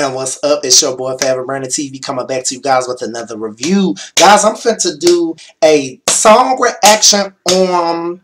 And what's up? It's your boy Forever Brandon TV coming back to you guys with another review. Guys, I'm fin to do a song reaction on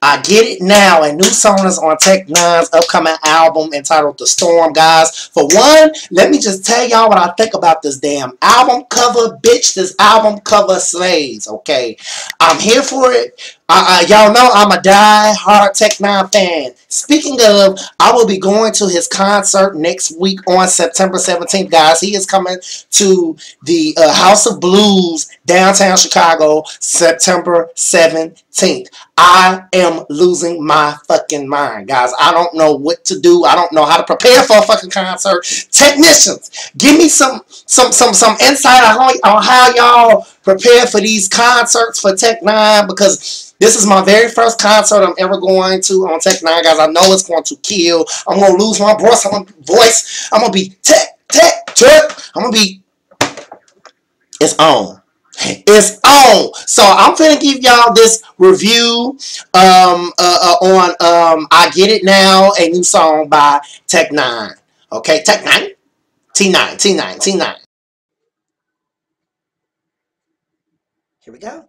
I Get It Now, a new song is on Tech N9ne's upcoming album entitled The Storm, guys. For one, let me just tell y'all what I think about this damn album cover. Bitch, this album cover slays, okay? I'm here for it. Uh, uh, y'all know I'm a die-hard Tech N9ne fan. Speaking of, I will be going to his concert next week on September 17th, guys. He is coming to the uh, House of Blues, downtown Chicago, September 17th. I am losing my fucking mind, guys. I don't know what to do. I don't know how to prepare for a fucking concert. Technicians, give me some some some some insight on how, y'all prepare for these concerts for Tech N9ne because this is my very first concert I'm ever going to on Tech N9ne, guys. I know it's going to kill. I'm going to lose my voice. I'm to voice. I'm going to be tech, tech, tech. I'm going to be. It's on. It's on. So I'm finna give y'all this review um, uh, uh, on um, I Get It Now, a new song by Tech N9ne. Okay, Tech N9ne? T9, T9, T9. Here we go.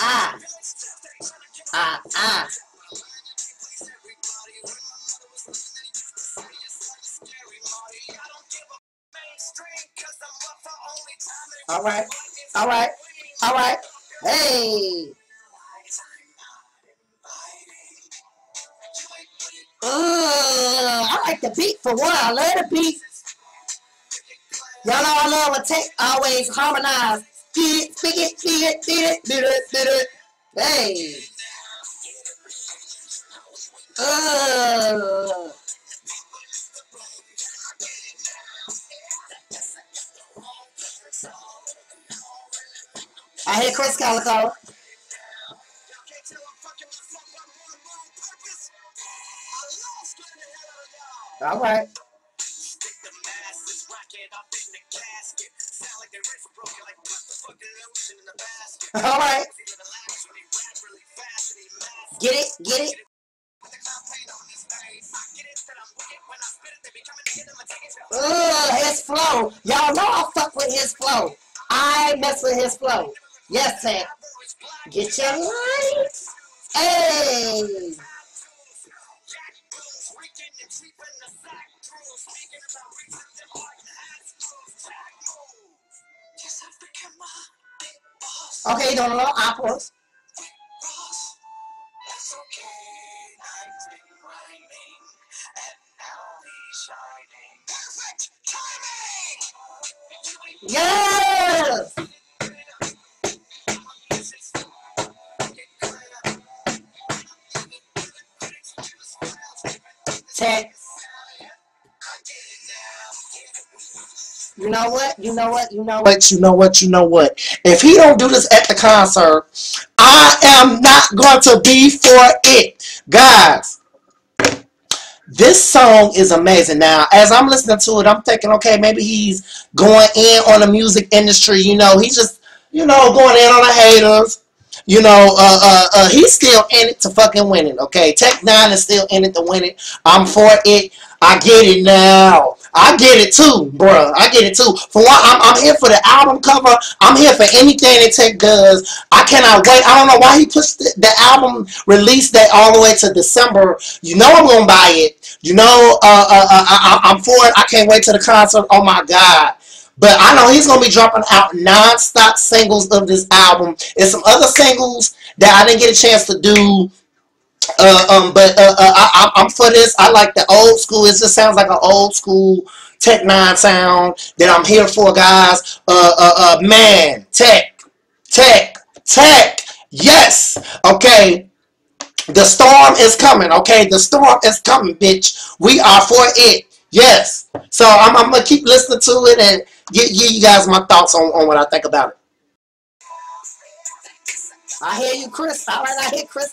Ah. Ah, ah. All right. All right. All right. Hey. Uh, I like the beat for one. I love the beat. Y'all know I love when always harmonize. Get it, speak it, speak it, beat it, beat it, beat it. Hey. Uh. I hear Krizz Kaliko. All right. All right. Get it? Get it? Ugh, his flow. Y'all know I fuck with his flow. I mess with his flow. Yes, sir. Get your lights. Hey. Okay, don't know apples. Yes! Text. You know what? You know what? You know what? You know what? You know what? If he don't do this at the concert, I am not going to be for it. Guys, this song is amazing. Now, as I'm listening to it, I'm thinking, okay, maybe he's going in on the music industry. You know, he's just, you know, going in on the haters. You know, uh, uh, uh, he's still in it to fucking win it, okay? Tech N9ne is still in it to win it. I'm for it. I get it now. I get it too, bruh. I get it too. For one, I'm, I'm here for the album cover. I'm here for anything that Tech does. I cannot wait. I don't know why he pushed the, the album release date all the way to December. You know I'm going to buy it. You know uh, uh, uh, I, I'm for it. I can't wait to the concert. Oh, my God. But I know he's going to be dropping out non-stop singles of this album. And some other singles that I didn't get a chance to do uh, um, but uh, uh, I, am for this. I like the old school. It just sounds like an old school, Tech N9ne sound that I'm here for, guys. Uh, uh, uh, man, Tech, Tech, Tech. Yes. Okay. The storm is coming. Okay, the storm is coming, bitch. We are for it. Yes. So I'm, I'm gonna keep listening to it and give, give you guys my thoughts on, on what I think about it. I hear you, Krizz. All right, I hear Krizz.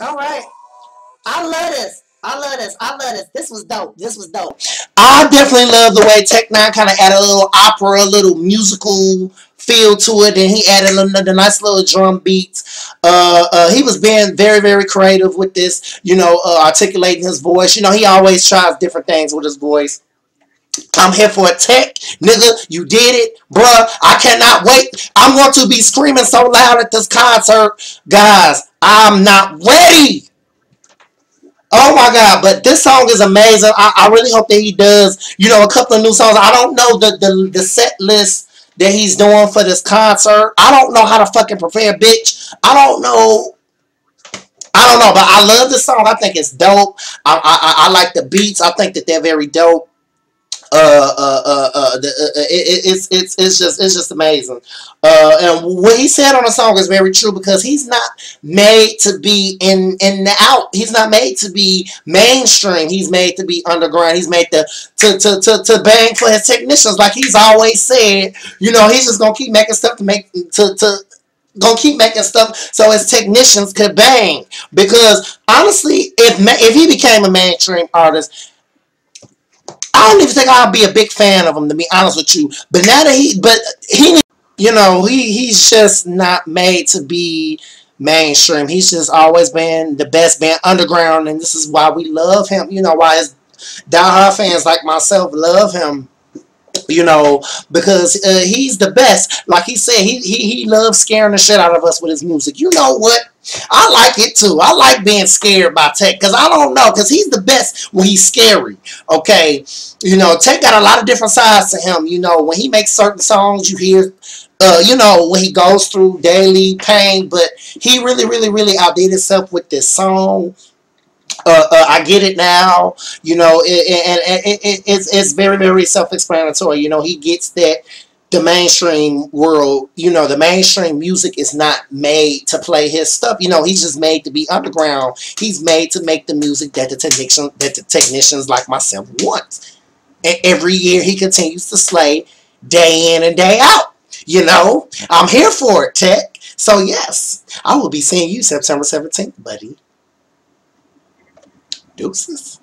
All right. I love this. I love this. I love this. This was dope. This was dope. I definitely love the way Tech N9ne kind of added a little opera, a little musical feel to it, and he added another nice little drum beats. Uh, uh, he was being very, very creative with this, you know, uh, articulating his voice. You know, he always tries different things with his voice. I'm here for a tech. Nigga, you did it. Bruh, I cannot wait. I'm going to be screaming so loud at this concert. Guys, I'm not ready. Oh my god, but this song is amazing. I, I really hope that he does, you know, a couple of new songs. I don't know the, the, the set list that he's doing for this concert. I don't know how to fucking prepare, bitch. I don't know. I don't know, but I love this song. I think it's dope. I, I, I like the beats. I think that they're very dope uh, uh, uh, uh, the, uh, it, it's it's it's just it's just amazing. Uh, and what he said on the song is very true because he's not made to be in in the out. He's not made to be mainstream. He's made to be underground. He's made to to to to, to bang for his technicians, like he's always said. You know, he's just gonna keep making stuff to make to to gonna keep making stuff so his technicians could bang. Because honestly, if if he became a mainstream artist, I don't even think I'll be a big fan of him to be honest with you. But he, but he, you know, he he's just not made to be mainstream. He's just always been the best band underground, and this is why we love him. You know, why his diehard fans like myself love him you know, because uh, he's the best. Like he said, he, he he loves scaring the shit out of us with his music. You know what? I like it too. I like being scared by Tech because I don't know because he's the best when he's scary. Okay, you know, Tech got a lot of different sides to him. You know, when he makes certain songs, you hear. Uh, you know, when he goes through daily pain, but he really, really, really outdid himself with this song uh, uh, I get it now. You know, and, and, and it, it's it's very very self-explanatory. You know, he gets that the mainstream world, you know, the mainstream music is not made to play his stuff. You know, he's just made to be underground. He's made to make the music that the technician that the technicians like myself want. And every year he continues to slay day in and day out. You know, I'm here for it, Tech. So yes, I will be seeing you September 17th, buddy. Deuces.